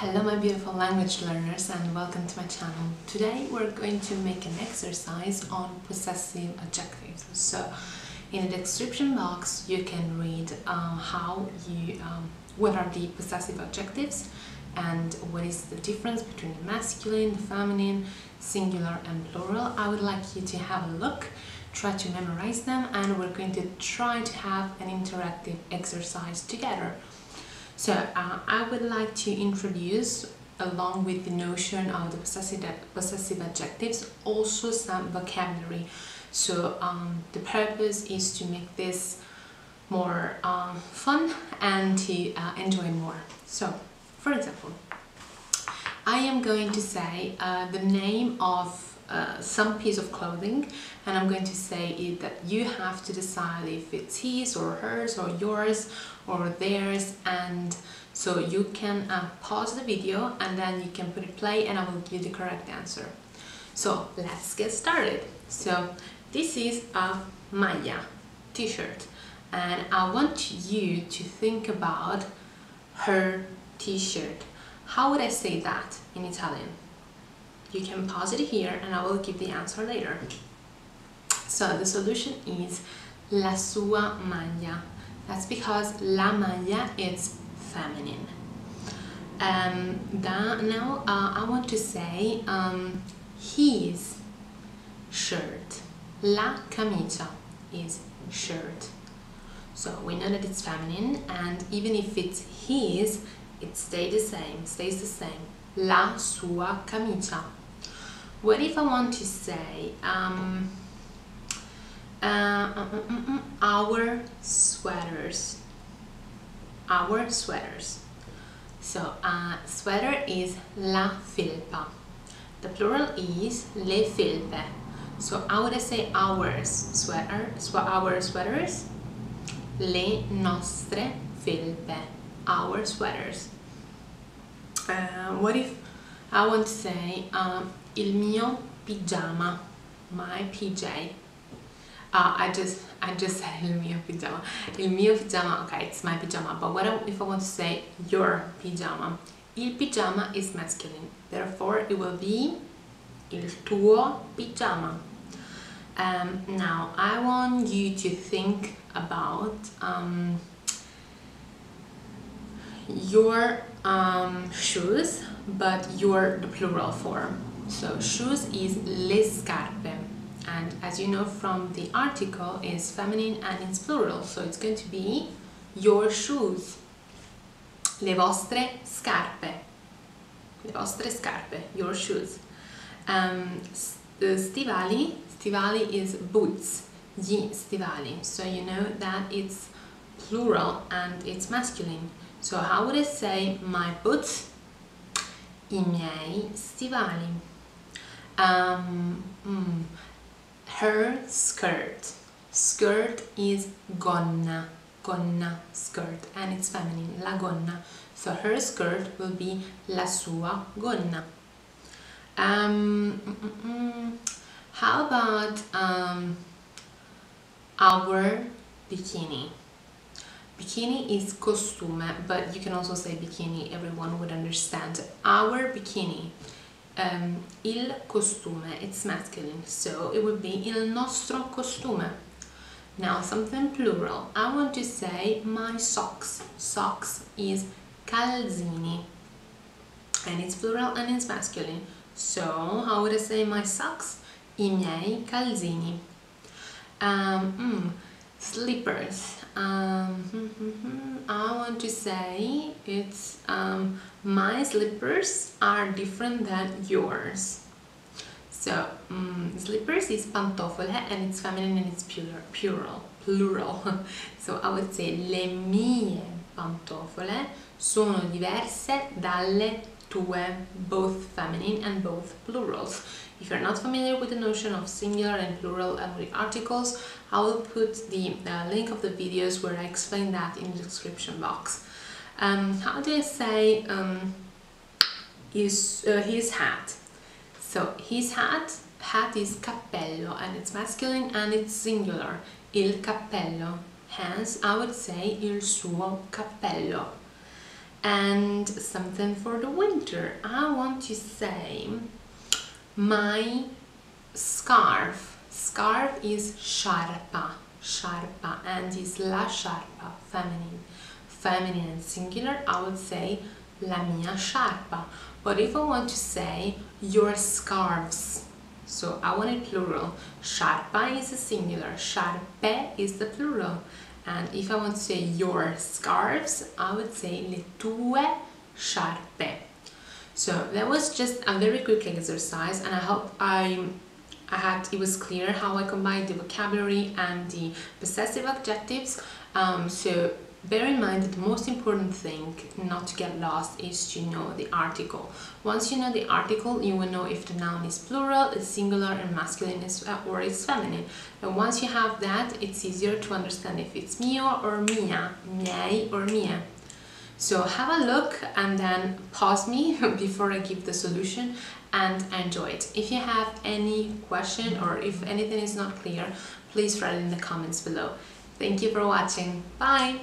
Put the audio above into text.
Hello my beautiful language learners and welcome to my channel. Today we're going to make an exercise on possessive adjectives. So in the description box you can read um, how you, um, what are the possessive adjectives and what is the difference between the masculine, the feminine, singular and plural. I would like you to have a look, try to memorize them and we're going to try to have an interactive exercise together. So uh, I would like to introduce along with the notion of the possessive, possessive adjectives also some vocabulary. So um, the purpose is to make this more um, fun and to uh, enjoy more. So for example, I am going to say uh, the name of uh, some piece of clothing and I'm going to say it that you have to decide if it's his or hers or yours or theirs and so you can uh, pause the video and then you can put it play and I will give you the correct answer. So let's get started. So this is a maglia t-shirt and I want you to think about her t-shirt. How would I say that in Italian? You can pause it here and I will give the answer later. So the solution is la sua maglia. That's because la maglia is feminine. Um, now uh, I want to say um, his shirt. La camicia is shirt. So we know that it's feminine and even if it's his, it stays the same, stays the same. La sua camicia. What if I want to say um, uh, uh, uh, our sweaters? Our sweaters. So a sweater is la felpa. The plural is le felpe. So I would say our sweater, our sweaters? Le nostre felpe, our sweaters. Uh, what if I want to say um, il mio pigiama, my PJ. Uh, I just I just said il mio pigiama. Il mio pigiama, okay, it's my pajama. But what if I want to say your pajama? Il pigiama is masculine, therefore it will be il tuo pigiama. Um, now I want you to think about um, your um, shoes, but your the plural form. So shoes is le scarpe and as you know from the article is feminine and it's plural. So it's going to be your shoes. Le vostre scarpe. Le vostre scarpe your shoes. Um, stivali stivali is boots. Gli stivali. So you know that it's plural and it's masculine so how would I say my boots? I miei stivali. Um, mm, her skirt. Skirt is gonna gonna skirt and it's feminine la gonna. So her skirt will be la sua gonna. Um, mm, mm, how about um, our bikini bikini is costume but you can also say bikini everyone would understand our bikini um, il costume, it's masculine, so it would be il nostro costume. Now something plural, I want to say my socks. Socks is calzini, and it's plural and it's masculine. So how would I say my socks? I miei calzini. Um, mm, slippers. Um, I want to say it's um, my slippers are different than yours. So um, slippers is pantofole and it's feminine and it's plural. Plural. plural. so I would say le mie pantofole sono diverse dalle tue, both feminine and both plurals. If you're not familiar with the notion of singular and plural articles, I will put the uh, link of the videos where I explain that in the description box. Um, how do I say um, his, uh, his hat? So his hat, hat is cappello and it's masculine and it's singular, il cappello. Hence I would say il suo cappello. And something for the winter. I want to say my scarf. Scarf is sciarpa, sciarpa, and is la sciarpa, feminine. Feminine and singular, I would say la mia sciarpa. But if I want to say your scarves, so I want it plural. Sciarpa is a singular, sciarpe is the plural. And if I want to say your scarves, I would say le tue sciarpe. So that was just a very quick exercise and I hope I I had it was clear how I combined the vocabulary and the possessive adjectives. Um, so bear in mind that the most important thing not to get lost is to know the article. Once you know the article, you will know if the noun is plural, is singular, and masculine is, uh, or is feminine. And once you have that, it's easier to understand if it's mio or mia, miei or mia. So have a look and then pause me before I give the solution and enjoy it. If you have any question or if anything is not clear, please write in the comments below. Thank you for watching. Bye!